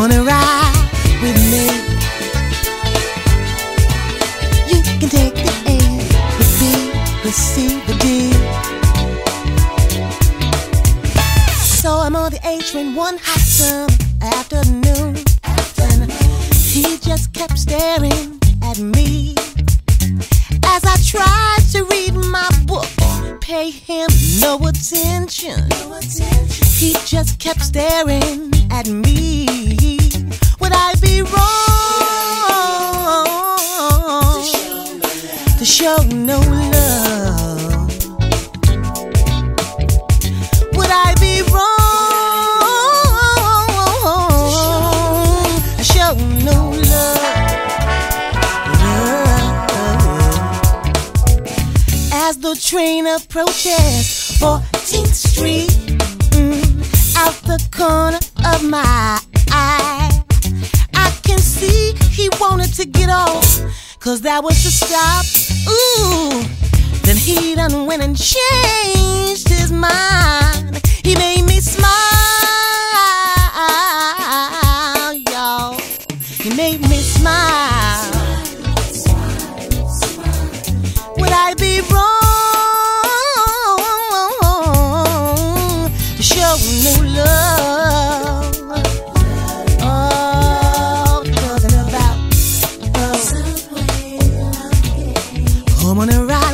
wanna ride with me? You can take the A, the B, the C, the D. So I'm on the H when one hot summer afternoon, and he just kept staring at me as I tried to read my book. Pay him no attention. No attention. He just kept staring at me. I be wrong to show no love? Would I be wrong to show no love? As the train approaches 14th Street, mm, out the corner of my eye, cause that was the stop. Ooh, then he done went and changed his mind. He made me smile, y'all. He made me smile. Would I be wrong to show no love? Oh. Come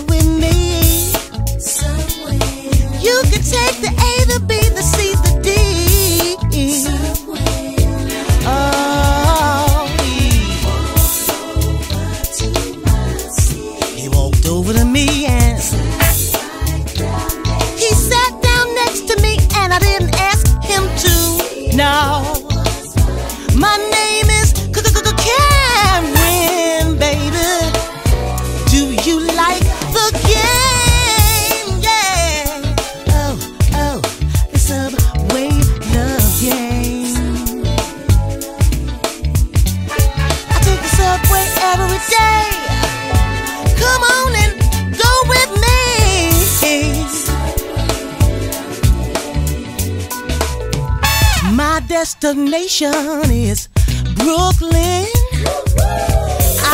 destination is Brooklyn.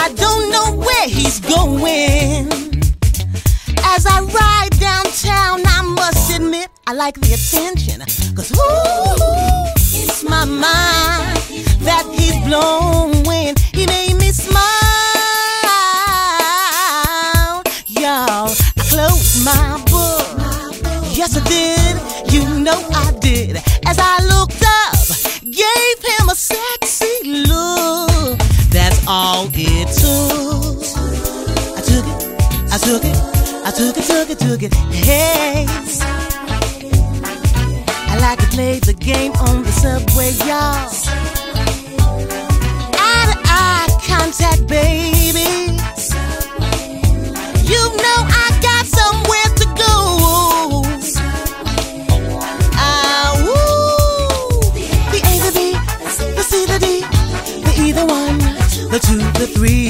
I don't know where he's going. As I ride downtown, I must admit I like the attention. Cause ooh, it's my mind that he's blowing. He made me smile. Y'all, I closed my book. Yes, I did. You know I did. As I looked up, sexy look. That's all it took. I took it, I took it, I took it, took it, took it. Hey, I like to play the game on the subway, y'all. Eye to eye contact, baby. the two, the three.